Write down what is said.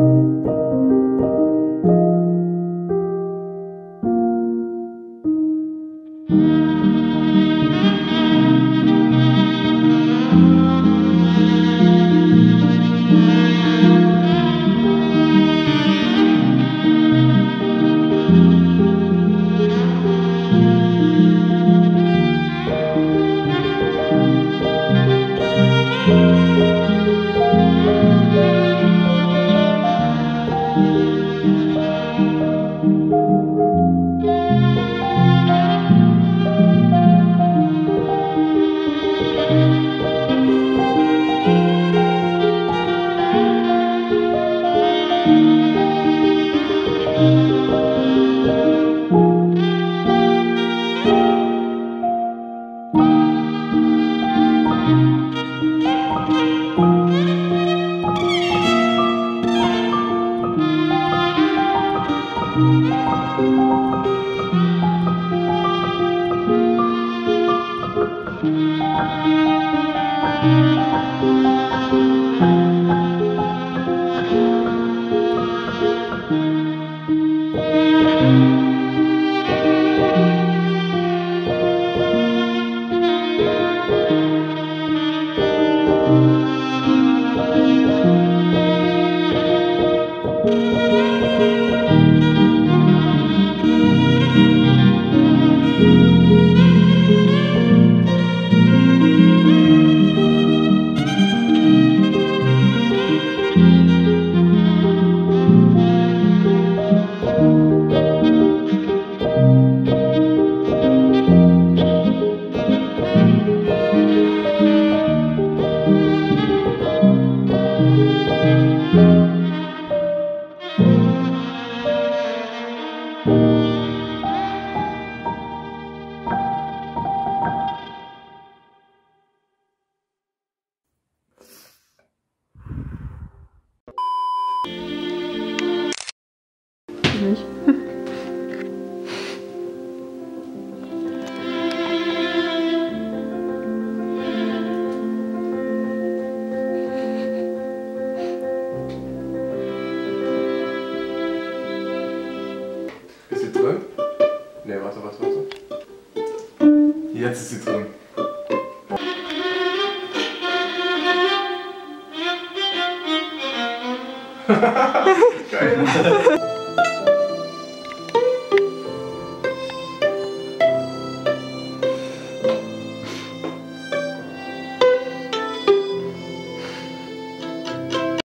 you. Música Jetzt ist sie drin. Geil.